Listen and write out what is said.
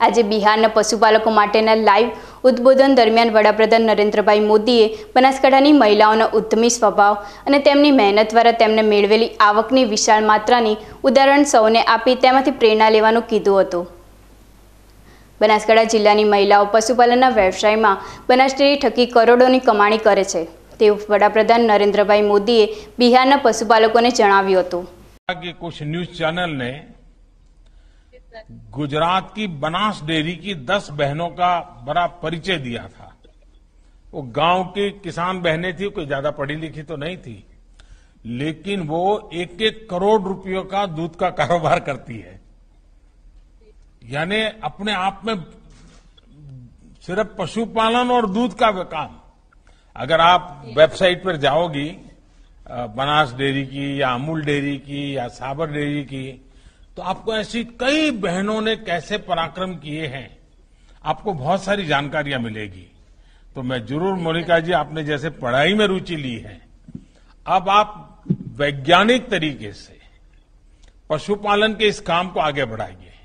આજે બિહારના પશુપાલકો માટેના લાઈવ ઉદ્બોધન દરમિયાન વડાપ્રધાન નરેન્દ્રભાઈ મોદીએ બનાસકાંઠાની મહિલાઓનો ઉદ્યમી સ્વભાવ અને તેમની મહેનત દ્વારા તેમને મેળવેલી આવકની વિશાળ માત્રાની ઉદાહરણ સૌને આપી તેમાંથી પ્રેરણા લેવાનું કીધું હતું બનાસકાંઠા જિલ્લાની મહિલાઓ પશુપાલનના વ્યવસાયમાં બનાસ ડેરી થકી કરોડોની કમાણી કરે છે તેવું વડાપ્રધાન નરેન્દ્રભાઈ મોદીએ બિહારના પશુપાલકોને જણાવ્યું હતું कि कुछ न्यूज चैनल ने गुजरात की बनास डेयरी की दस बहनों का बड़ा परिचय दिया था। वो गाँव की किसान बहनें थी, कोई ज़्यादा पढ़ी लिखी तो नहीं थी। लेकिन वो एक एक करोड़ रुपयों का दूध का कारोबार करती है। यानी अपने आप में सिर्फ़ पशुपालन और दूध का काम। अगर आप वेबसाइट पर जाओगी बनास डेयरी की या अमूल डेयरी की या साबर डेयरी की तो आपको ऐसी कई बहनों ने कैसे पराक्रम किए हैं? आपको बहुत सारी जानकारियाँ मिलेगी। तो मैं ज़रूर, मोनिका जी, आपने जैसे पढ़ाई में रुचि ली है, अब आप वैज्ञानिक तरीके से पशुपालन के इस काम को आगे बढ़ाइए।